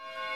you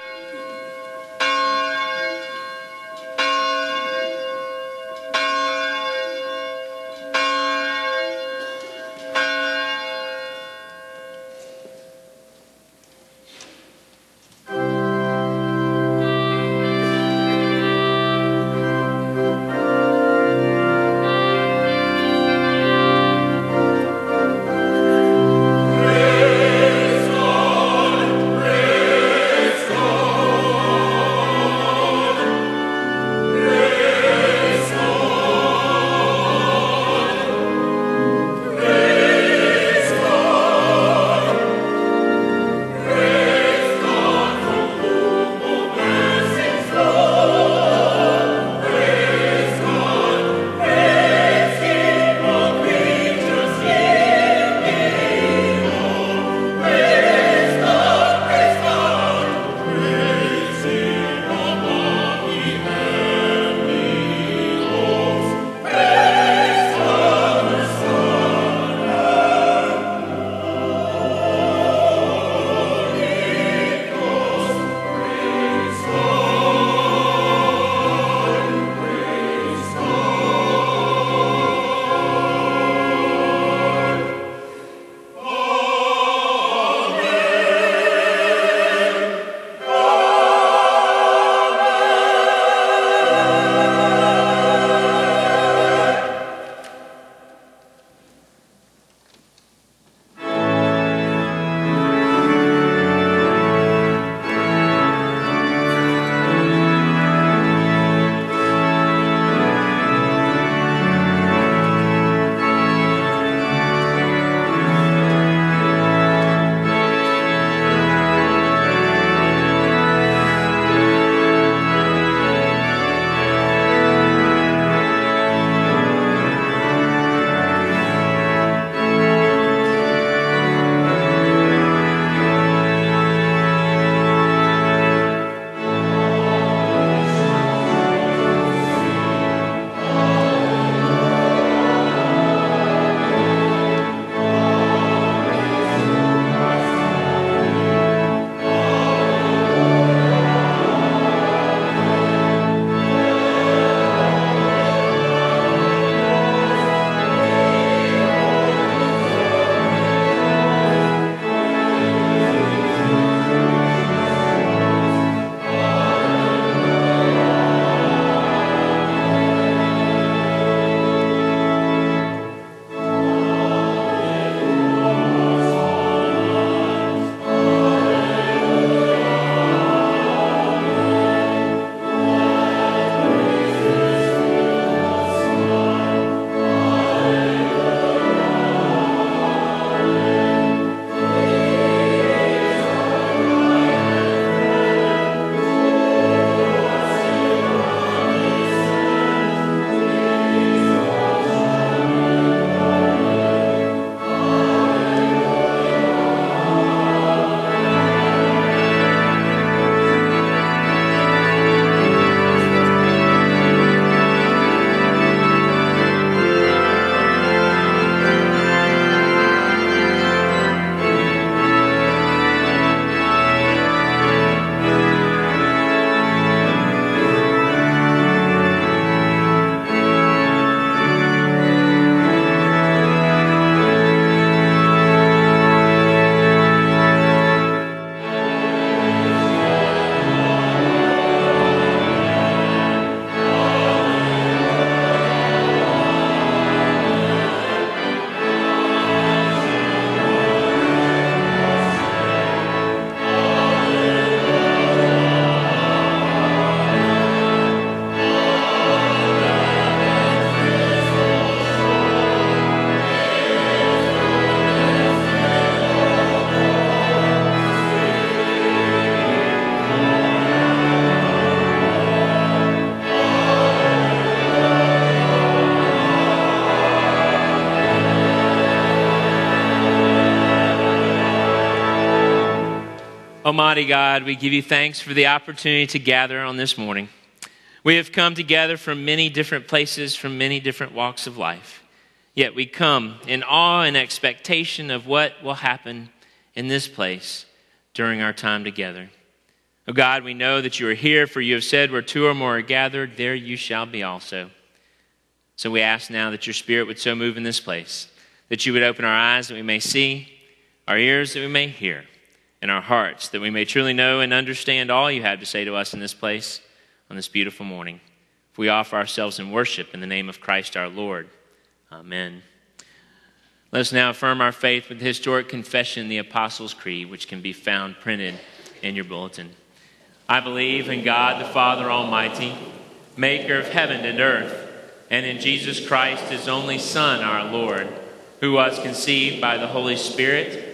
Almighty God, we give you thanks for the opportunity to gather on this morning. We have come together from many different places, from many different walks of life. Yet we come in awe and expectation of what will happen in this place during our time together. Oh God, we know that you are here, for you have said, Where two or more are gathered, there you shall be also. So we ask now that your spirit would so move in this place, that you would open our eyes that we may see, our ears that we may hear and our hearts that we may truly know and understand all you have to say to us in this place on this beautiful morning. If we offer ourselves in worship in the name of Christ our Lord. Amen. Let us now affirm our faith with the historic confession, the Apostles' Creed, which can be found printed in your bulletin. I believe in God the Father Almighty, maker of heaven and earth, and in Jesus Christ, his only Son, our Lord, who was conceived by the Holy Spirit,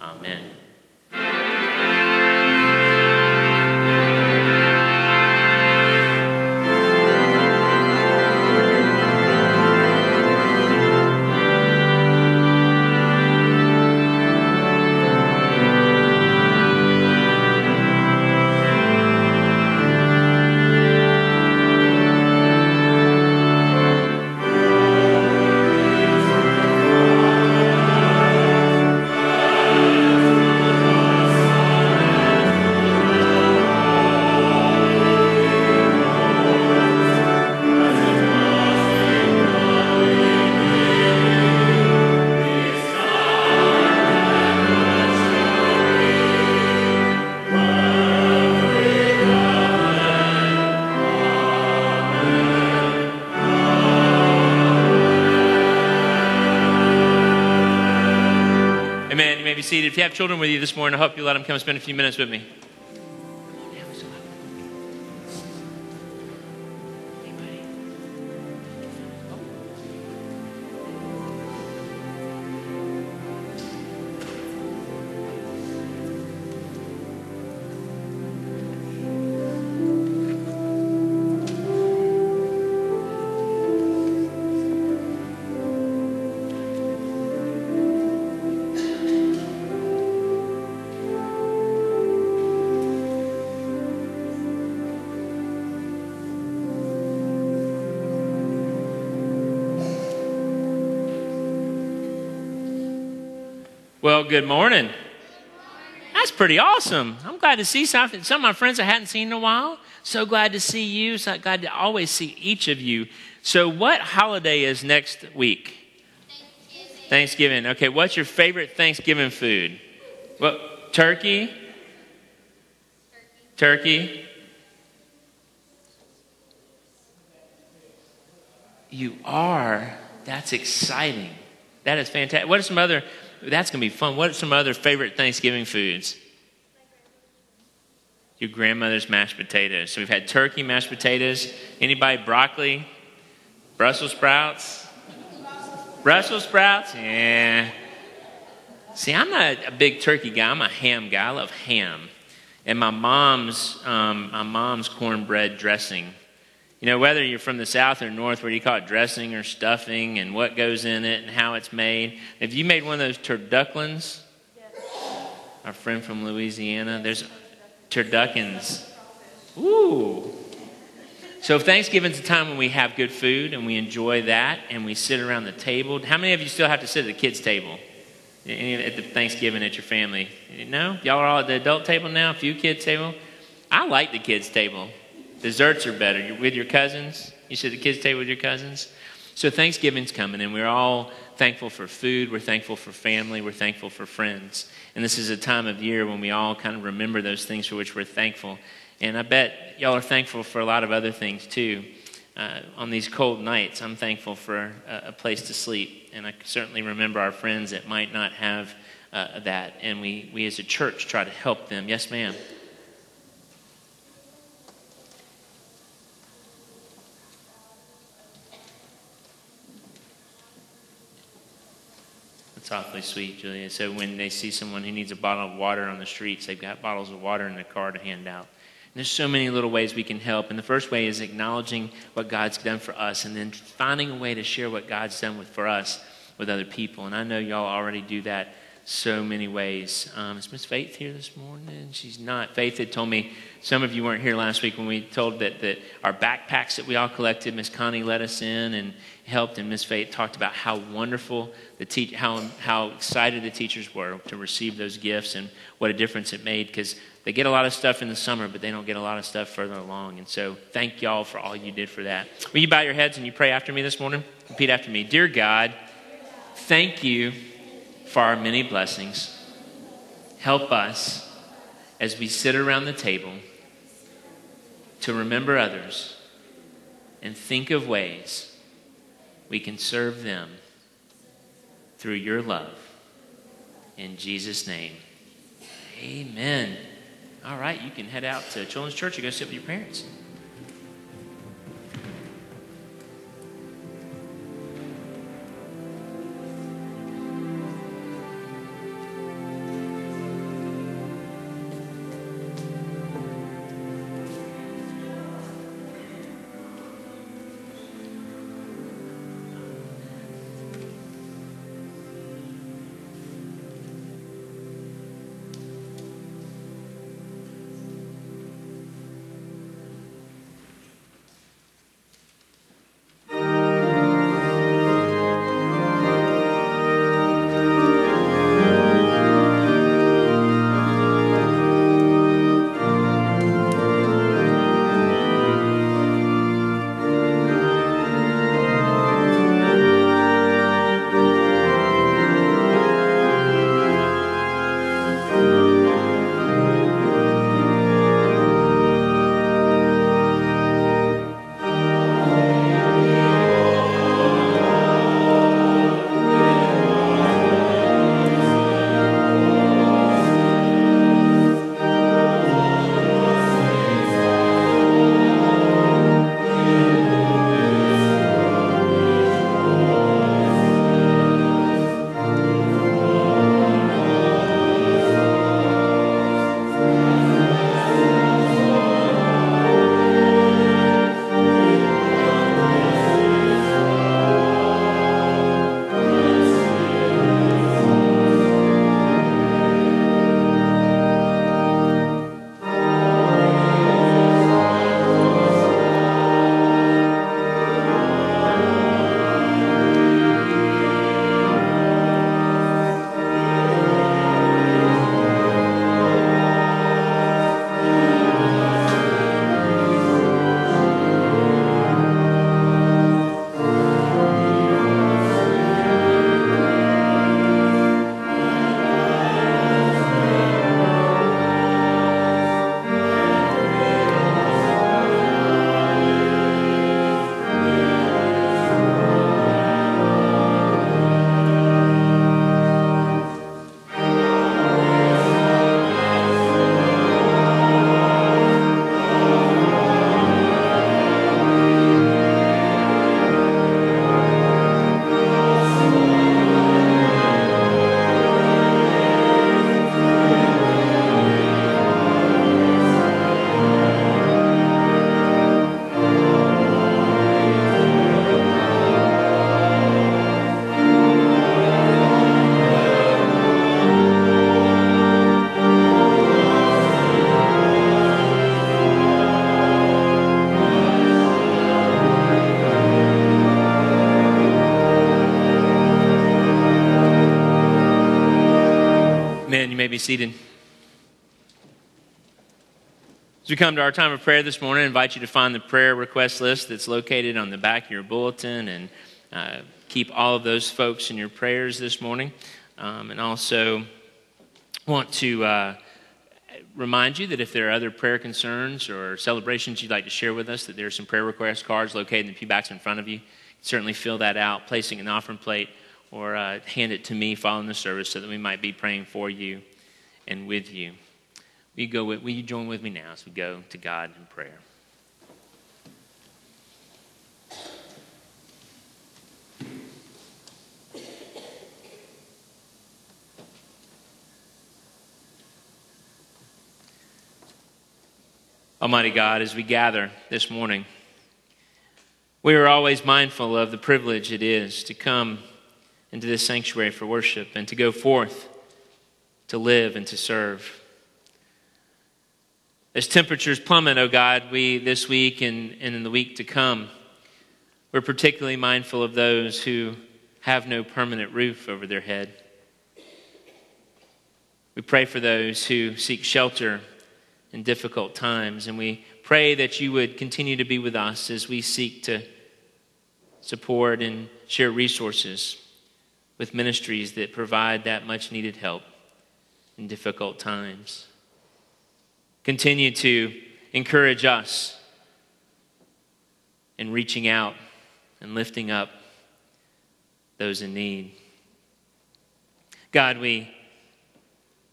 Amen. Children with you this morning, I hope you let them come spend a few minutes with me. Well, good morning. That's pretty awesome. I'm glad to see some, some of my friends I hadn't seen in a while. So glad to see you. So glad to always see each of you. So, what holiday is next week? Thanksgiving. Thanksgiving. Okay, what's your favorite Thanksgiving food? Well, turkey? Turkey. Turkey. You are. That's exciting. That is fantastic. What are some other that's going to be fun. What are some other favorite Thanksgiving foods? Your grandmother's mashed potatoes. So we've had turkey, mashed potatoes. Anybody broccoli? Brussels sprouts? Brussels sprouts? Yeah. See, I'm not a big turkey guy. I'm a ham guy. I love ham. And my mom's, um, my mom's cornbread dressing you know, whether you're from the south or north, where you call it dressing or stuffing and what goes in it and how it's made. If you made one of those turduckens, yes. our friend from Louisiana, there's turduckens. Ooh. So Thanksgiving's a time when we have good food and we enjoy that and we sit around the table. How many of you still have to sit at the kids' table? At the Thanksgiving at your family? No? Y'all are all at the adult table now? A few kids' table? I like the kids' table. Desserts are better. You're with your cousins. You at the kids' table with your cousins. So Thanksgiving's coming, and we're all thankful for food. We're thankful for family. We're thankful for friends. And this is a time of year when we all kind of remember those things for which we're thankful. And I bet y'all are thankful for a lot of other things too. Uh, on these cold nights, I'm thankful for a, a, place to sleep. And I certainly remember our friends that might not have uh, that. And we, we as a church try to help them. Yes, ma'am. That's awfully sweet, Julia. So when they see someone who needs a bottle of water on the streets, they've got bottles of water in their car to hand out. And there's so many little ways we can help. And the first way is acknowledging what God's done for us and then finding a way to share what God's done with, for us with other people. And I know y'all already do that so many ways. Um, is Miss Faith here this morning? She's not. Faith had told me some of you weren't here last week when we told that, that our backpacks that we all collected, Miss Connie let us in and helped, and Miss Faith talked about how wonderful the teach, how how excited the teachers were to receive those gifts and what a difference it made because they get a lot of stuff in the summer, but they don't get a lot of stuff further along. And so, thank y'all for all you did for that. Will you bow your heads and you pray after me this morning? Repeat after me, dear God, thank you for our many blessings. Help us as we sit around the table to remember others and think of ways we can serve them through your love. In Jesus' name, amen. All right, you can head out to Children's Church and go sit with your parents. Be seated. As we come to our time of prayer this morning, I invite you to find the prayer request list that's located on the back of your bulletin and uh, keep all of those folks in your prayers this morning. Um, and also want to uh, remind you that if there are other prayer concerns or celebrations you'd like to share with us, that there are some prayer request cards located in the pew backs in front of you. you certainly fill that out, placing an offering plate, or uh, hand it to me following the service so that we might be praying for you and with you. Will you, go with, will you join with me now as we go to God in prayer? Almighty God, as we gather this morning, we are always mindful of the privilege it is to come into this sanctuary for worship and to go forth to live and to serve. As temperatures plummet, oh God, we this week and, and in the week to come, we're particularly mindful of those who have no permanent roof over their head. We pray for those who seek shelter in difficult times, and we pray that you would continue to be with us as we seek to support and share resources with ministries that provide that much needed help in difficult times. Continue to encourage us in reaching out and lifting up those in need. God, we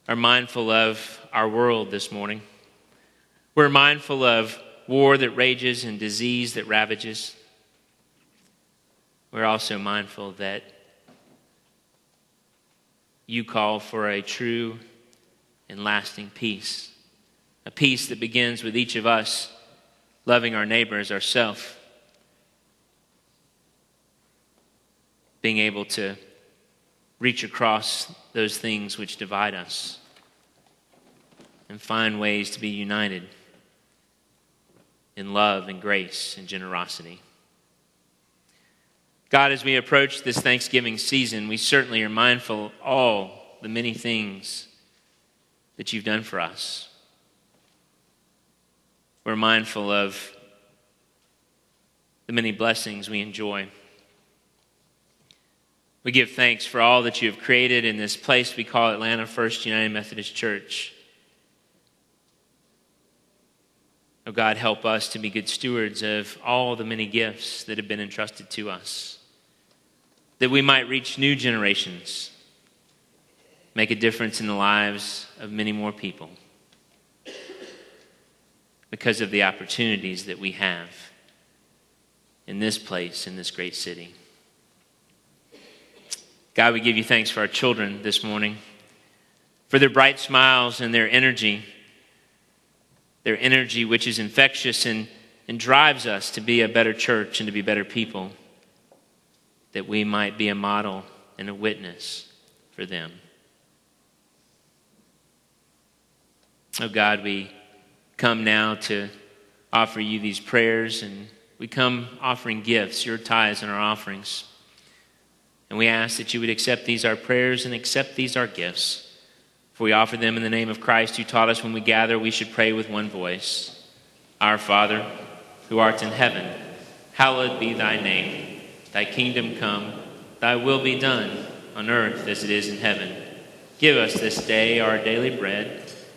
are mindful of our world this morning. We're mindful of war that rages and disease that ravages. We're also mindful that you call for a true and lasting peace, a peace that begins with each of us loving our neighbor as ourselves, being able to reach across those things which divide us and find ways to be united in love and grace and generosity. God, as we approach this Thanksgiving season, we certainly are mindful of all the many things that you've done for us. We're mindful of the many blessings we enjoy. We give thanks for all that you have created in this place we call Atlanta First United Methodist Church. Oh God, help us to be good stewards of all the many gifts that have been entrusted to us, that we might reach new generations, make a difference in the lives of many more people because of the opportunities that we have in this place, in this great city. God, we give you thanks for our children this morning, for their bright smiles and their energy, their energy which is infectious and, and drives us to be a better church and to be better people, that we might be a model and a witness for them. Oh God, we come now to offer you these prayers and we come offering gifts, your tithes and our offerings. And we ask that you would accept these our prayers and accept these our gifts. For we offer them in the name of Christ, who taught us when we gather we should pray with one voice Our Father, who art in heaven, hallowed be thy name. Thy kingdom come, thy will be done, on earth as it is in heaven. Give us this day our daily bread,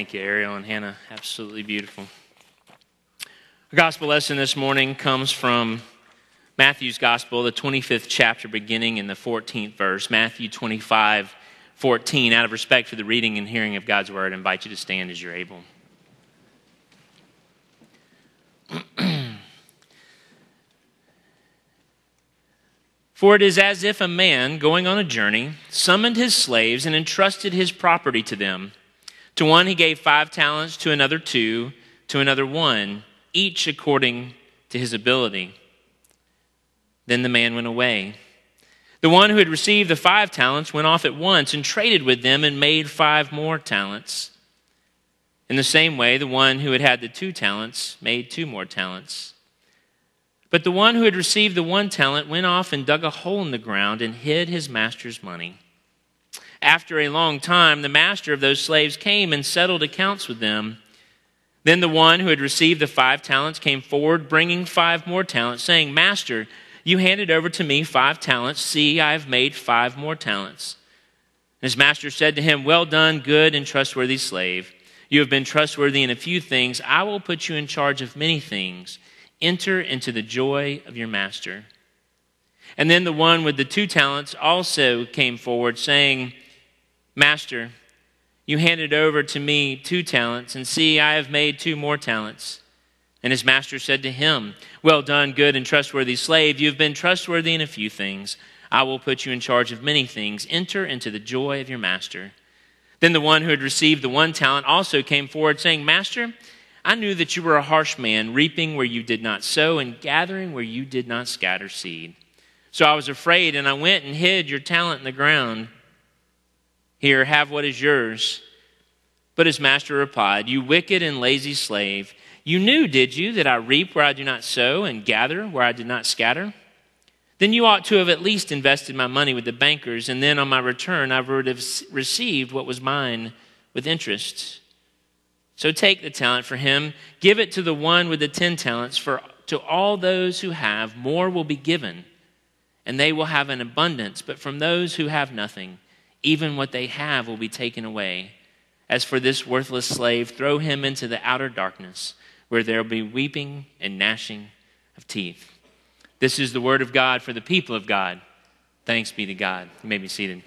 Thank you, Ariel and Hannah. Absolutely beautiful. Our gospel lesson this morning comes from Matthew's gospel, the 25th chapter, beginning in the 14th verse. Matthew 25, 14. Out of respect for the reading and hearing of God's word, I invite you to stand as you're able. For it is as if a man going on a journey summoned his slaves and entrusted his property to them. To one he gave five talents, to another two, to another one, each according to his ability. Then the man went away. The one who had received the five talents went off at once and traded with them and made five more talents. In the same way, the one who had had the two talents made two more talents. But the one who had received the one talent went off and dug a hole in the ground and hid his master's money. After a long time, the master of those slaves came and settled accounts with them. Then the one who had received the five talents came forward, bringing five more talents, saying, Master, you handed over to me five talents. See, I have made five more talents. And his master said to him, Well done, good and trustworthy slave. You have been trustworthy in a few things. I will put you in charge of many things. Enter into the joy of your master. And then the one with the two talents also came forward, saying, Master, you handed over to me two talents, and see, I have made two more talents. And his master said to him, Well done, good and trustworthy slave. You have been trustworthy in a few things. I will put you in charge of many things. Enter into the joy of your master. Then the one who had received the one talent also came forward, saying, Master, I knew that you were a harsh man, reaping where you did not sow and gathering where you did not scatter seed. So I was afraid, and I went and hid your talent in the ground. Here, have what is yours. But his master replied, You wicked and lazy slave, you knew, did you, that I reap where I do not sow and gather where I did not scatter? Then you ought to have at least invested my money with the bankers, and then on my return I would have received what was mine with interest. So take the talent for him, give it to the one with the ten talents, for to all those who have, more will be given, and they will have an abundance. But from those who have nothing, even what they have will be taken away. As for this worthless slave, throw him into the outer darkness, where there will be weeping and gnashing of teeth. This is the word of God for the people of God. Thanks be to God. You may be seated.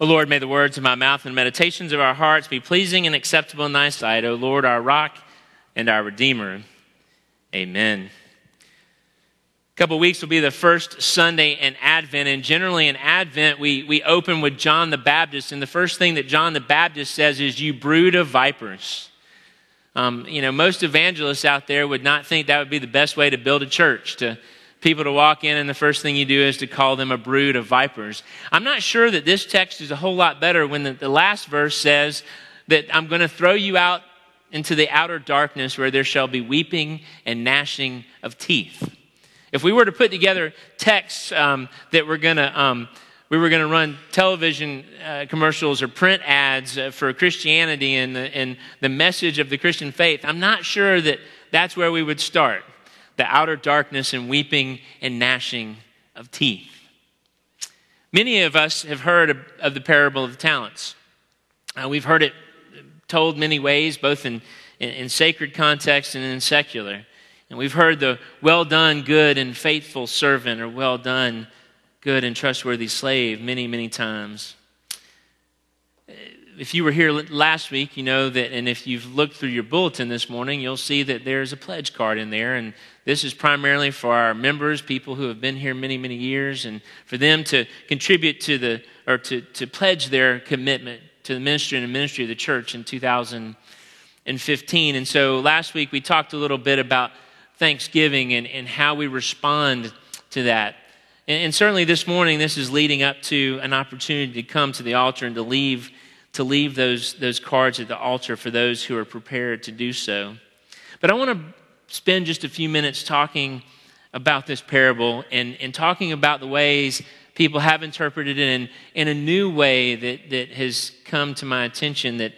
O Lord, may the words of my mouth and meditations of our hearts be pleasing and acceptable in thy sight, O Lord, our rock and our redeemer. Amen. Couple weeks will be the first Sunday in Advent, and generally in Advent, we, we open with John the Baptist, and the first thing that John the Baptist says is, You brood of vipers. Um, you know, most evangelists out there would not think that would be the best way to build a church, to people to walk in, and the first thing you do is to call them a brood of vipers. I'm not sure that this text is a whole lot better when the, the last verse says that I'm going to throw you out into the outer darkness where there shall be weeping and gnashing of teeth. If we were to put together texts um, that we're going to, um, we were going to run television uh, commercials or print ads uh, for Christianity and the, and the message of the Christian faith, I'm not sure that that's where we would start the outer darkness and weeping and gnashing of teeth. Many of us have heard of, the parable of the talents. Uh, we've heard it told many ways, both in, in, in sacred context and in secular. And we've heard the well done, good and faithful servant, or well done, good and trustworthy slave many, many times uh, if you were here last week, you know that, and if you've looked through your bulletin this morning, you'll see that there's a pledge card in there. And this is primarily for our members, people who have been here many, many years, and for them to contribute to the, or to, to pledge their commitment to the ministry and the ministry of the church in 2015. And so last week we talked a little bit about Thanksgiving and, and how we respond to that. And, and certainly this morning, this is leading up to an opportunity to come to the altar and to leave to leave those, those cards at the altar for those who are prepared to do so. But I want to spend just a few minutes talking about this parable and, and talking about the ways people have interpreted it in, in a new way that, that has come to my attention that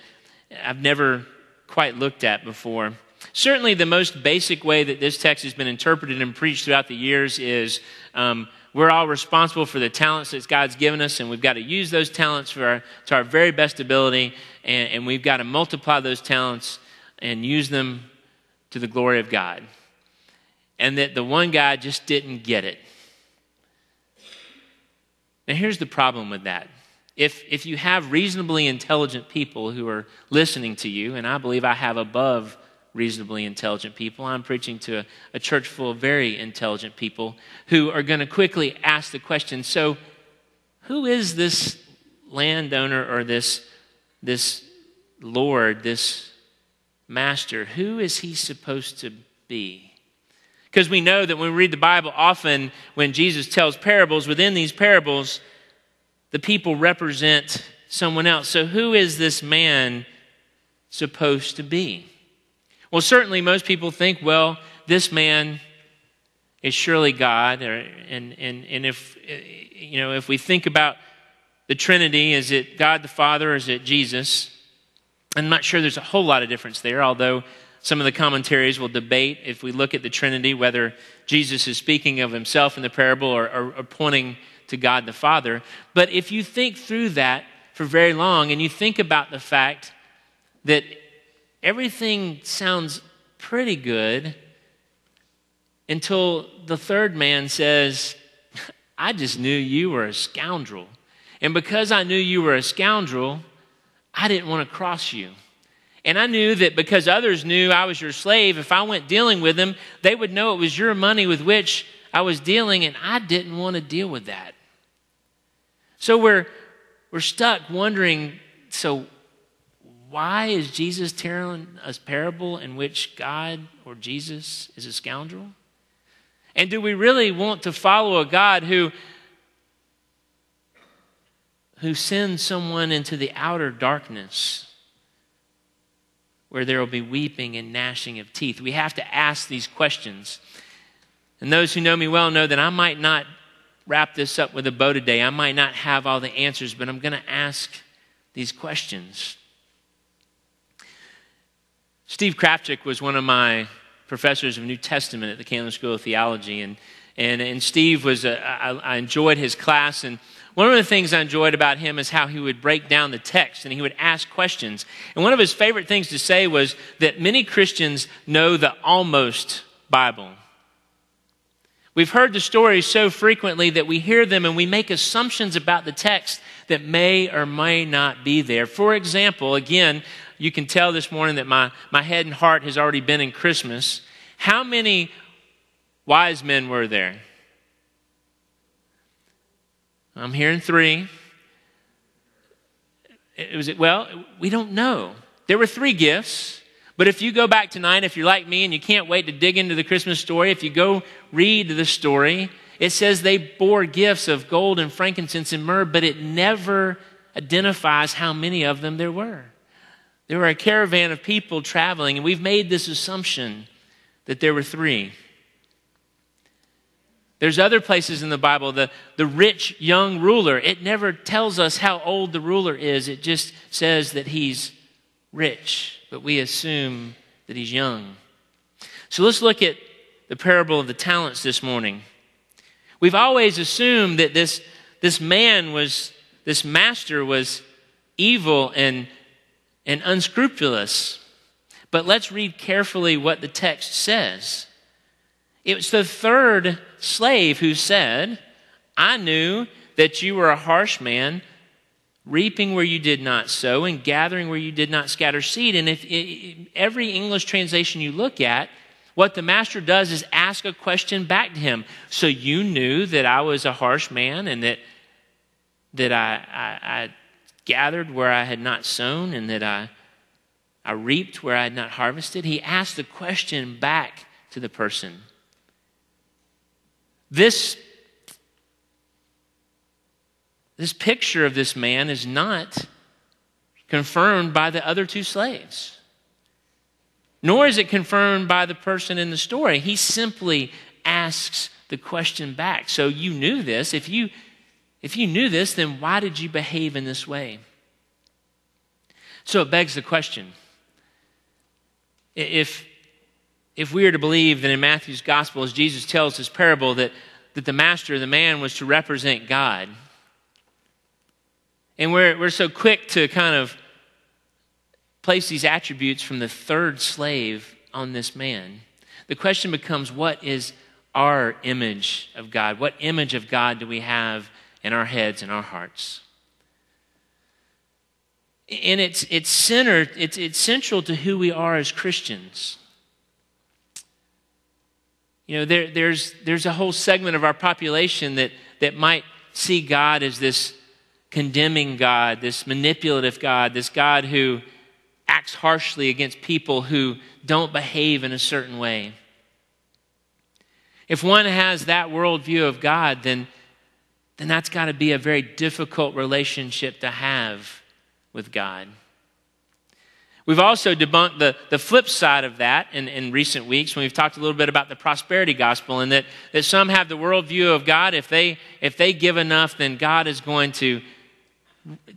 I've never quite looked at before. Certainly, the most basic way that this text has been interpreted and preached throughout the years is um, we're all responsible for the talents that God's given us, and we've got to use those talents our, to our very best ability, and, and we've got to multiply those talents and use them to the glory of God. And that the one guy just didn't get it. Now, here's the problem with that. If, if you have reasonably intelligent people who are listening to you, and I believe I have above reasonably intelligent people. I'm preaching to a, a church full of very intelligent people who are going to quickly ask the question so, who is this landowner or this, this Lord, this master? Who is he supposed to be? Because we know that when we read the Bible, often when Jesus tells parables, within these parables, the people represent someone else. So, who is this man supposed to be? Well, certainly most people think, well, this man is surely God. Or, and, and, and if, eh, you know, if we think about the Trinity, is it God the Father is it Jesus? I'm not sure there's a whole lot of difference there, although some of the commentaries will debate if we look at the Trinity whether Jesus is speaking of himself in the parable or, or, or pointing to God the Father. But if you think through that for very long and you think about the fact that everything sounds pretty good until the third man says, I just knew you were a scoundrel. And because I knew you were a scoundrel, I didn't want to cross you. And I knew that because others knew I was your slave, if I went dealing with them, they would know it was your money with which I was dealing, and I didn't want to deal with that. So we're, we're stuck wondering so why is Jesus telling a parable in which God or Jesus is a scoundrel? And do we really want to follow a God who, who sends someone into the outer darkness where there will be weeping and gnashing of teeth? We have to ask these questions. And those who know me well know that I might not wrap this up with a bow today. I might not have all the answers, but I'm going to ask these questions. Steve Kraftchick was one of my professors of New Testament at the Candler School of Theology, and, and, and Steve was, a, I, I enjoyed his class, and one of the things I enjoyed about him is how he would break down the text and he would ask questions. And one of his favorite things to say was that many Christians know the almost Bible. We've heard the stories so frequently that we hear them and we make assumptions about the text that may or may not be there. For example, again, you can tell this morning that my, my head and heart has already been in Christmas. How many wise men were there? I'm hearing three. It was well, we don't know. There were three gifts, but if you go back tonight, if you're like me and you can't wait to dig into the Christmas story, if you go read the story, it says they bore gifts of gold and frankincense and myrrh, but it never identifies how many of them there were. There were a caravan of people traveling, and we've made this assumption that there were three. There's other places in the Bible, the, the rich young ruler, it never tells us how old the ruler is. It just says that he's rich, but we assume that he's young. So let's look at the parable of the talents this morning. We've always assumed that this, this man was, this master was evil and and unscrupulous. But let's read carefully what the text says. It was the third slave who said, I knew that you were a harsh man, reaping where you did not sow and gathering where you did not scatter seed. And if every English translation you look at, what the master does is ask a question back to him. So you knew that I was a harsh man and that that I, I, I gathered where I had not sown and that I, I reaped where I had not harvested? He asked the question back to the person. This, this picture of this man is not confirmed by the other two slaves, nor is it confirmed by the person in the story. He simply asks the question back. So you knew this. If you if you knew this, then why did you behave in this way? So it begs the question if, if we are to believe that in Matthew's gospel, as Jesus tells this parable, that that the master, the man, was to represent God. And we're, we're so quick to kind of place these attributes from the third slave on this man. The question becomes what is our image of God? What image of God do we have in our heads and our hearts? And it's, it's centered, it's, it's central to who we are as Christians. You know, there, there's, there's a whole segment of our population that, that might see God as this condemning God, this manipulative God, this God who acts harshly against people who don't behave in a certain way. If one has that worldview of God, then, then that's got to be a very difficult relationship to have with God. We've also debunked the, the flip side of that in, in recent weeks when we've talked a little bit about the prosperity gospel and that, that some have the worldview of God. If they, if they give enough, then God is going to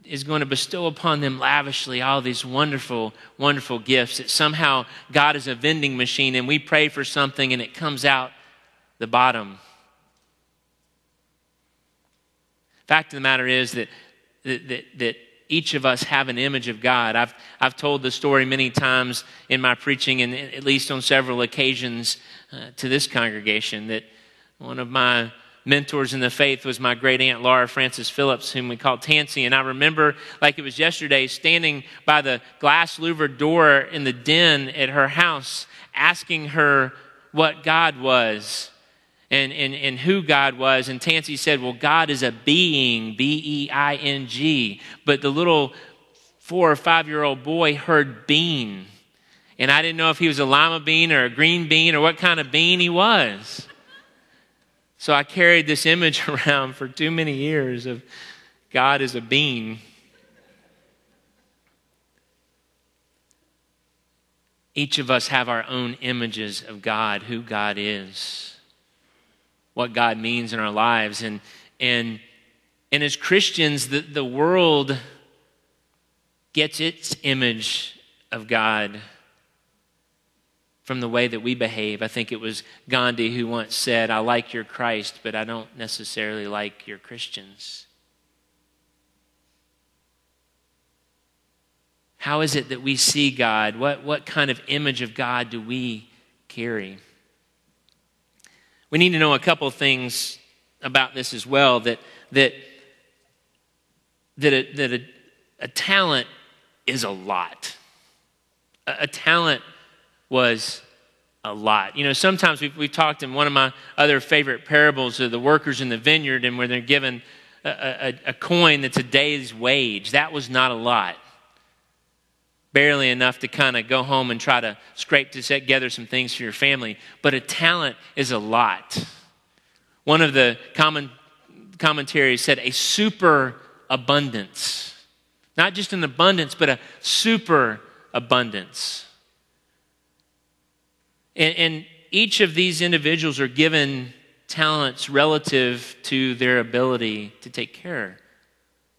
is going to bestow upon them lavishly all these wonderful, wonderful gifts. That somehow God is a vending machine and we pray for something and it comes out the bottom. Fact of the matter is that, that, that, that each of us have an image of God. I've, I've told the story many times in my preaching, and at least on several occasions uh, to this congregation, that one of my mentors in the faith was my great aunt Laura Francis Phillips, whom we called Tansy. And I remember, like it was yesterday, standing by the glass louvered door in the den at her house, asking her what God was and, and, and who God was. And Tansy said, Well, God is a being, B E I N G. But the little four or five year old boy heard bean. And I didn't know if he was a lima bean or a green bean or what kind of bean he was. So I carried this image around for too many years of God as a bean. Each of us have our own images of God, who God is what God means in our lives. And, and, and as Christians, the, the world gets its image of God from the way that we behave. I think it was Gandhi who once said, I like your Christ, but I don't necessarily like your Christians. How is it that we see God? What, what kind of image of God do we carry? We need to know a couple of things about this as well that, that, that, a, that a, a talent is a lot. A, a, talent was a lot. You know, sometimes we've, we've talked in one of my other favorite parables of the workers in the vineyard and where they're given a, a, a coin that's a day's wage. That was not a lot barely enough to kind of go home and try to scrape together some things for your family. But a talent is a lot. One of the common commentaries said a super abundance. Not just an abundance, but a super abundance. And, and each of these individuals are given talents relative to their ability to take care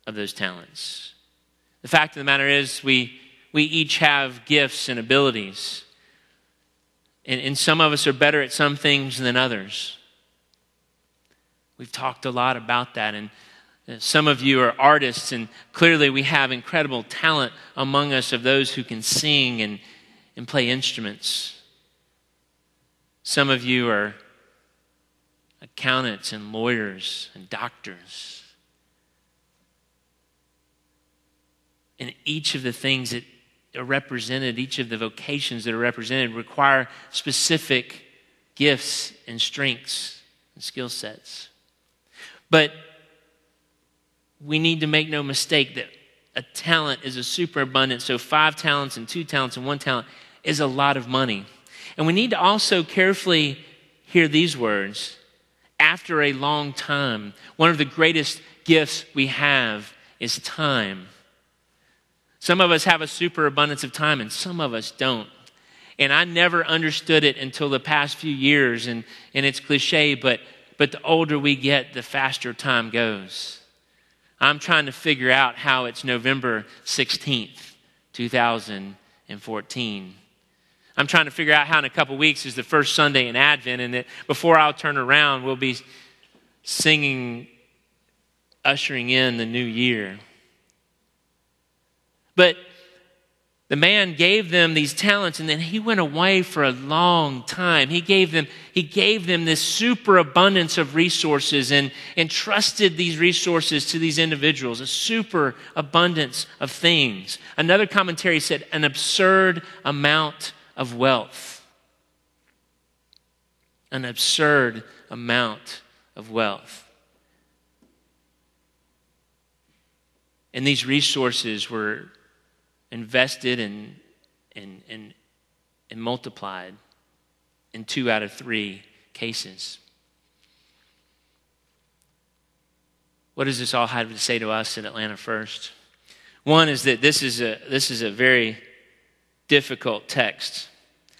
of those talents. The fact of the matter is, we we each have gifts and abilities. And, and some of us are better at some things than others. We've talked a lot about that. And uh, some of you are artists, and clearly we have incredible talent among us of those who can sing and, and play instruments. Some of you are accountants and lawyers and doctors. And each of the things that represented, each of the vocations that are represented require specific gifts and strengths and skill sets. But we need to make no mistake that a talent is a superabundance. So, five talents and two talents and one talent is a lot of money. And we need to also carefully hear these words after a long time. One of the greatest gifts we have is time. Some of us have a superabundance of time, and some of us don't. And I never understood it until the past few years, and, and it's cliche, but, but the older we get, the faster time goes. I'm trying to figure out how it's November 16th, 2014. I'm trying to figure out how in a couple weeks is the first Sunday in Advent, and that before I'll turn around, we'll be singing, ushering in the new year. But the man gave them these talents and then he went away for a long time. He gave them, he gave them this superabundance of resources and entrusted these resources to these individuals, a superabundance of things. Another commentary said an absurd amount of wealth. An absurd amount of wealth. And these resources were invested and, and, and, and multiplied in two out of three cases. What does this all have to say to us at Atlanta First? One is that this is a, this is a very difficult text.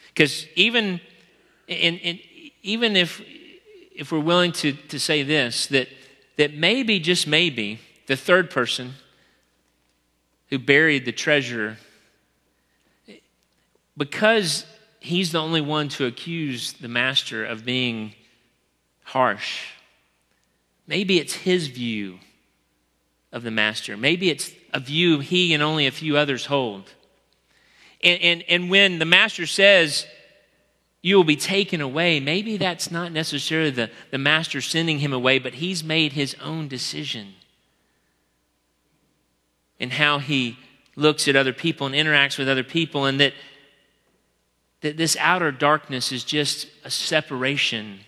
Because even, in, in, even if, if we're willing to, to say this, that, that maybe, just maybe, the third person who buried the treasure, because he's the only one to accuse the master of being harsh, maybe it's his view of the master. Maybe it's a view he and only a few others hold. And, and, and when the master says, you will be taken away, maybe that's not necessarily the, the master sending him away, but he's made his own decision in how he looks at other people and interacts with other people, and that, that this outer darkness is just a separation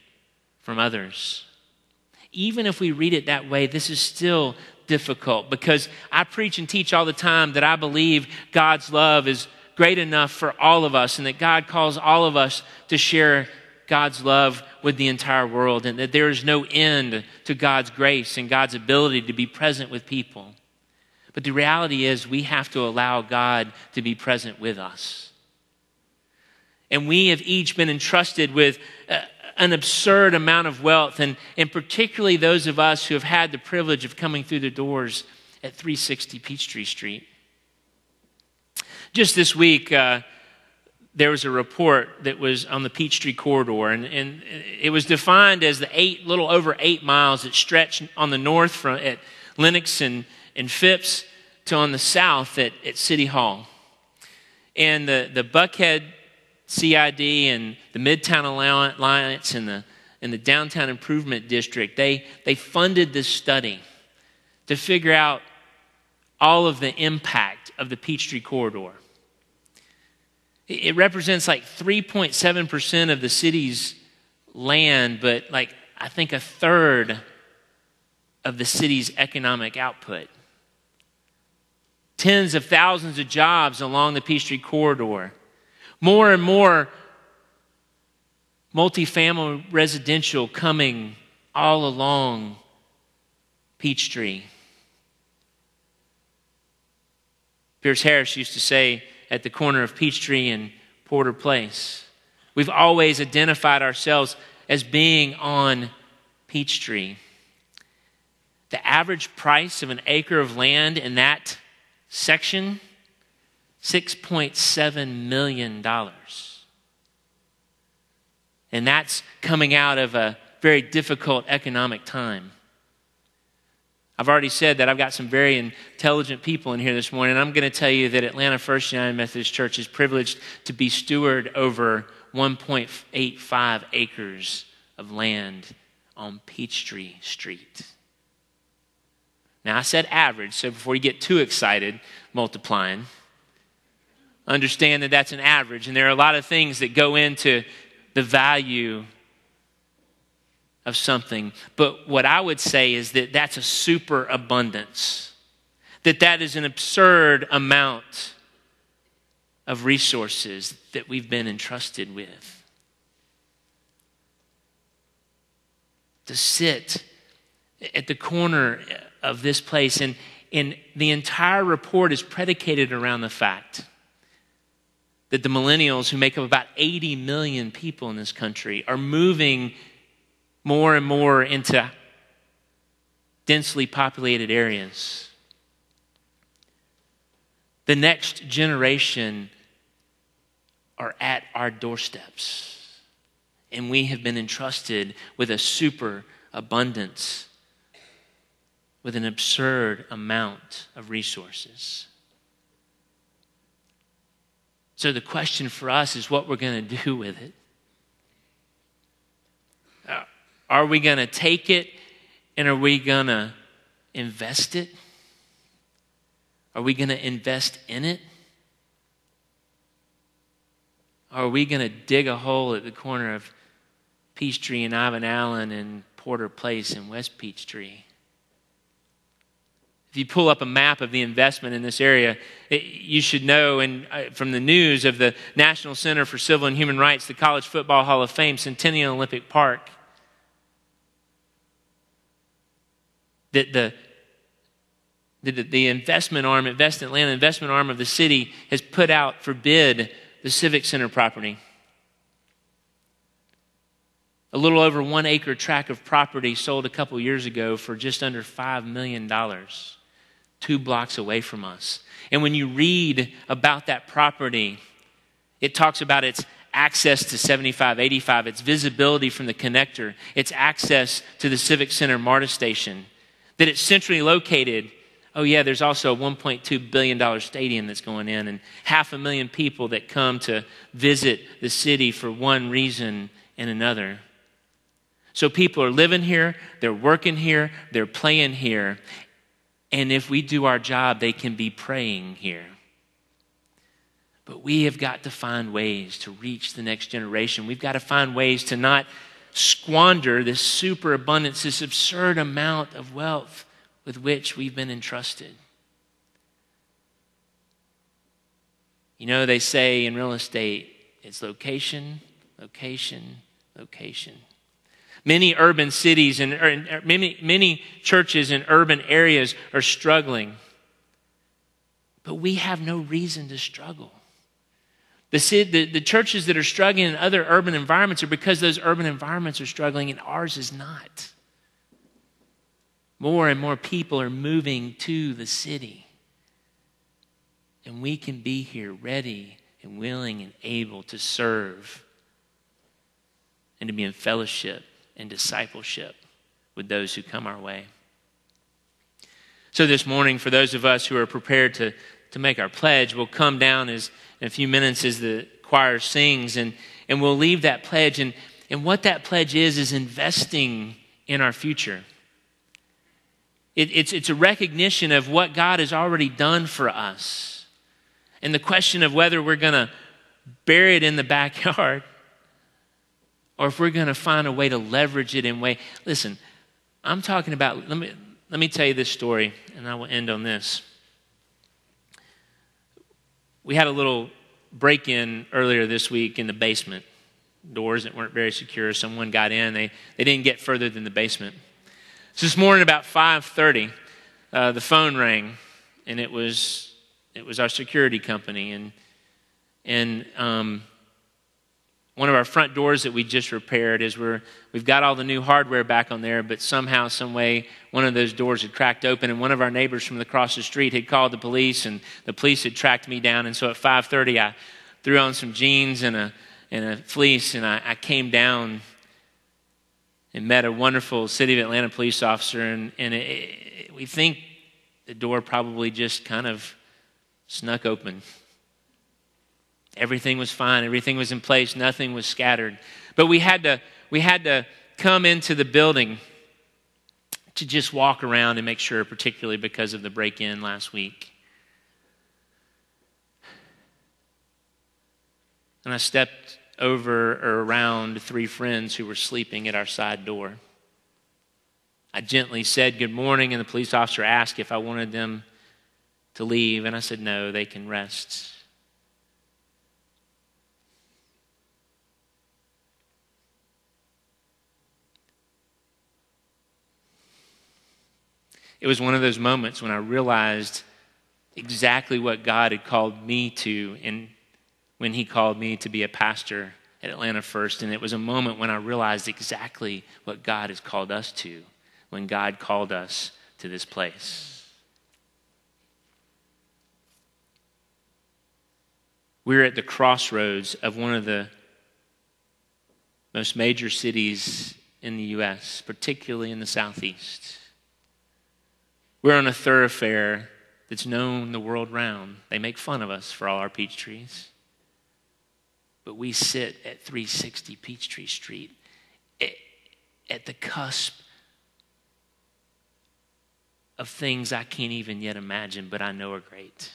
from others. Even if we read it that way, this is still difficult because I preach and teach all the time that I believe God's love is great enough for all of us and that God calls all of us to share God's love with the entire world and that there is no end to God's grace and God's ability to be present with people. But the reality is, we have to allow God to be present with us. And we have each been entrusted with uh, an absurd amount of wealth, and, and particularly those of us who have had the privilege of coming through the doors at 360 Peachtree Street. Just this week, uh, there was a report that was on the Peachtree corridor, and, and it was defined as the eight, little over eight miles that stretch on the north front at Lenox and in Phipps to on the south at, at City Hall. And the, the Buckhead CID and the Midtown Alliance and the, and the Downtown Improvement District, they, they funded this study to figure out all of the impact of the Peachtree Corridor. It represents like 3.7% of the city's land, but like I think a third of the city's economic output tens of thousands of jobs along the Peachtree corridor. More and more multifamily residential coming all along Peachtree. Pierce Harris used to say at the corner of Peachtree and Porter Place, we've always identified ourselves as being on Peachtree. The average price of an acre of land in that section $6.7 million. And that's coming out of a very difficult economic time. I've already said that I've got some very intelligent people in here this morning. I'm going to tell you that Atlanta First United Methodist Church is privileged to be steward over 1.85 acres of land on Peachtree Street. Now, I said average, so before you get too excited multiplying, understand that that's an average, and there are a lot of things that go into the value of something. But what I would say is that that's a super abundance, that that is an absurd amount of resources that we've been entrusted with. To sit at the corner of this place. And, and the entire report is predicated around the fact that the millennials, who make up about 80 million people in this country, are moving more and more into densely populated areas. The next generation are at our doorsteps. And we have been entrusted with a super abundance with an absurd amount of resources. So the question for us is what we're going to do with it. Uh, are we going to take it and are we going to invest it? Are we going to invest in it? Are we going to dig a hole at the corner of Peachtree and Ivan Allen and Porter Place and West Peachtree? If you pull up a map of the investment in this area, it, you should know and uh, from the news of the National Center for Civil and Human Rights, the College Football Hall of Fame, Centennial Olympic Park, that the the, the investment arm, investment land, investment arm of the city has put out for bid the Civic Center property. A little over one acre tract of property sold a couple years ago for just under $5 million two blocks away from us. And when you read about that property, it talks about its access to 75, 85, its visibility from the connector, its access to the Civic Center MARTA station, that it's centrally located. Oh, yeah, there's also a $1.2 billion stadium that's going in, and half a million people that come to visit the city for one reason and another. So people are living here, they're working here, they're playing here, and if we do our job, they can be praying here. But we have got to find ways to reach the next generation. We've got to find ways to not squander this superabundance, this absurd amount of wealth with which we've been entrusted. You know, they say in real estate, it's location, location, location. Many urban cities and er, er, many, many churches in urban areas are struggling. But we have no reason to struggle. The, the, the churches that are struggling in other urban environments are because those urban environments are struggling and ours is not. More and more people are moving to the city. And we can be here ready and willing and able to serve and to be in fellowship and discipleship with those who come our way. So, this morning, for those of us who are prepared to, to make our pledge, we'll come down as, in a few minutes as the choir sings, and, and we'll leave that pledge. And, and what that pledge is, is investing in our future. It, it's, it's a recognition of what God has already done for us. And the question of whether we're going to bury it in the backyard or if we're going to find a way to leverage it in way listen i'm talking about let me let me tell you this story and i will end on this. We had a little break-in earlier this week in the basement. Doors that weren't very secure someone got in they, they didn't get further than the basement. So this morning about 5.30 uh, the phone rang and it was it was our security company and and um, one of our front doors that we just repaired is where we've got all the new hardware back on there, but somehow, some way, one of those doors had cracked open, and one of our neighbors from across the street had called the police, and the police had tracked me down. And so at 5:30, I threw on some jeans and a and a fleece, and I, I came down and met a wonderful City of Atlanta police officer, and and it, it, we think the door probably just kind of snuck open. Everything was fine, everything was in place, nothing was scattered. But we had to, we had to come into the building to just walk around and make sure, particularly because of the break in last week. And I stepped over or around three friends who were sleeping at our side door. I gently said good morning, and the police officer asked if I wanted them to leave, and I said no, they can rest. It was one of those moments when I realized exactly what God had called me to and when He called me to be a pastor at Atlanta First. And it was a moment when I realized exactly what God has called us to when God called us to this place. We're at the crossroads of one of the most major cities in the U.S., particularly in the Southeast. We're on a thoroughfare that's known the world round. They make fun of us for all our peach trees. But we sit at 360 Peachtree Street eh, at the cusp of things I can't even yet imagine, but I know are great.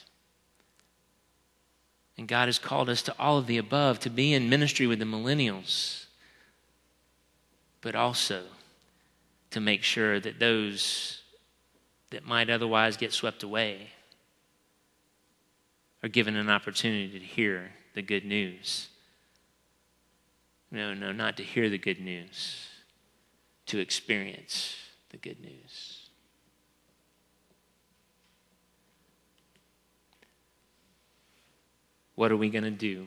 And God has called us to all of the above, to be in ministry with the millennials, but also to make sure that those that might otherwise get swept away are given an opportunity to hear the good news. No, no, not to hear the good news, to experience the good news. What are we going to do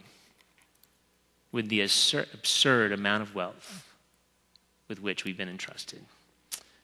with the absurd amount of wealth with which we've been entrusted?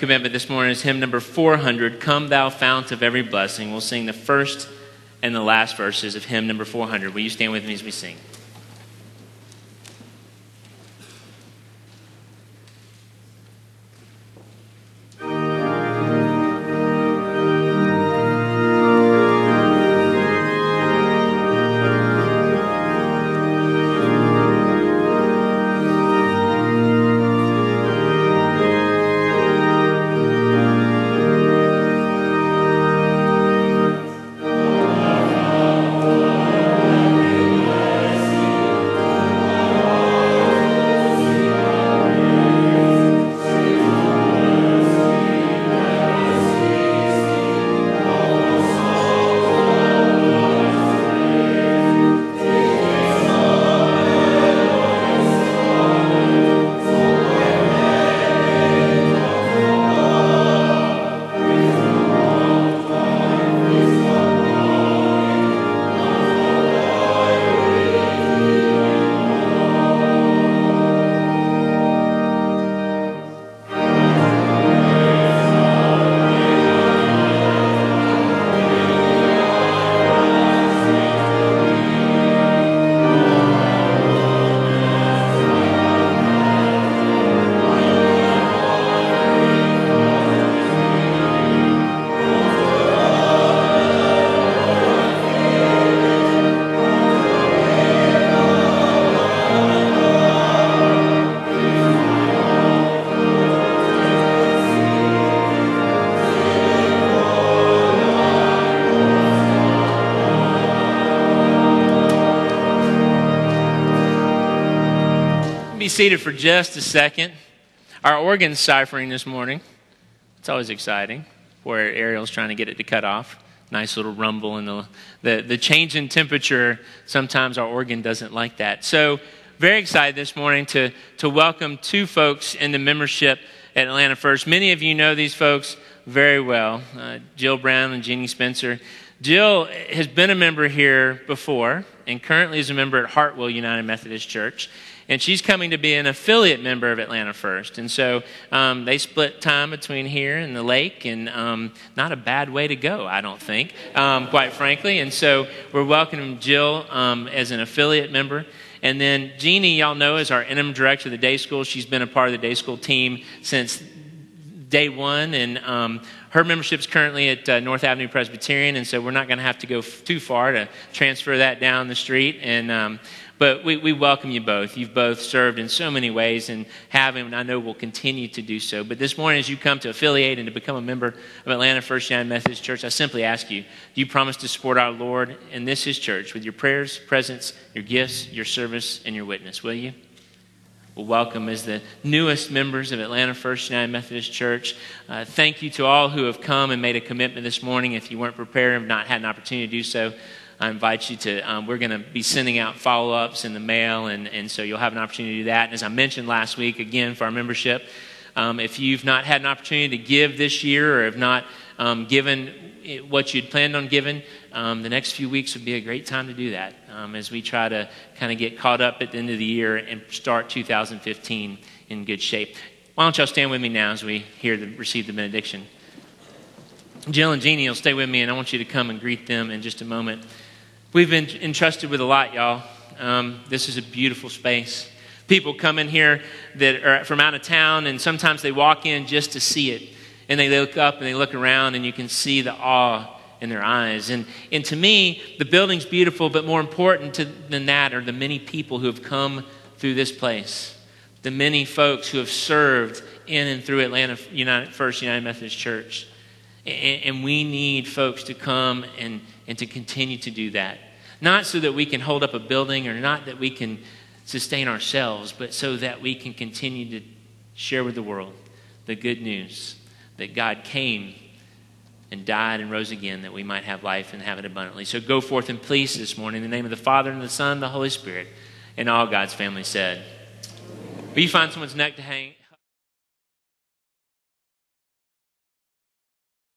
Commitment this morning is hymn number 400, Come Thou Fount of Every Blessing. We'll sing the first and the last verses of hymn number 400. Will you stand with me as we sing? Seated for just a second. Our organ's ciphering this morning. It's always exciting where Ariel's trying to get it to cut off. Nice little rumble and the, the, the change in temperature. Sometimes our organ doesn't like that. So, very excited this morning to, to welcome two folks in the membership at Atlanta First. Many of you know these folks very well uh, Jill Brown and Jeannie Spencer. Jill has been a member here before and currently is a member at Hartwell United Methodist Church and she's coming to be an affiliate member of Atlanta First. And so um, they split time between here and the lake, and um, not a bad way to go, I don't think, um, quite frankly. And so we're welcoming Jill um, as an affiliate member. And then Jeannie, y'all know, is our interim director of the day school. She's been a part of the day school team since day one, and um, her membership is currently at uh, North Avenue Presbyterian, and so we're not going to have to go f- too far to transfer that down the street. And um, but we, we welcome you both. You've both served in so many ways and have, and I know will continue to do so. But this morning, as you come to affiliate and to become a member of Atlanta First United Methodist Church, I simply ask you do you promise to support our Lord and this His church with your prayers, presence, your gifts, your service, and your witness? Will you? Well, welcome as the newest members of Atlanta First United Methodist Church. Uh, thank you to all who have come and made a commitment this morning. If you weren't prepared and have not had an opportunity to do so, I invite you to, um, we're going to be sending out follow ups in the mail, and, and so you'll have an opportunity to do that. And as I mentioned last week, again, for our membership, um, if you've not had an opportunity to give this year or have not um, given what you'd planned on giving, um, the next few weeks would be a great time to do that um, as we try to kind of get caught up at the end of the year and start 2015 in good shape. Why don't y'all stand with me now as we hear the, receive the benediction? Jill and Jeannie will stay with me, and I want you to come and greet them in just a moment. We've been entrusted with a lot, y'all. Um, this is a beautiful space. People come in here that are from out of town, and sometimes they walk in just to see it. And they look up and they look around, and you can see the awe in their eyes. And, and to me, the building's beautiful, but more important to, than that are the many people who have come through this place, the many folks who have served in and through Atlanta United, First United Methodist Church. And, and we need folks to come and and to continue to do that. Not so that we can hold up a building or not that we can sustain ourselves, but so that we can continue to share with the world the good news that God came and died and rose again that we might have life and have it abundantly. So go forth in peace this morning in the name of the Father and the Son and the Holy Spirit. And all God's family said. Will you find someone's neck to hang?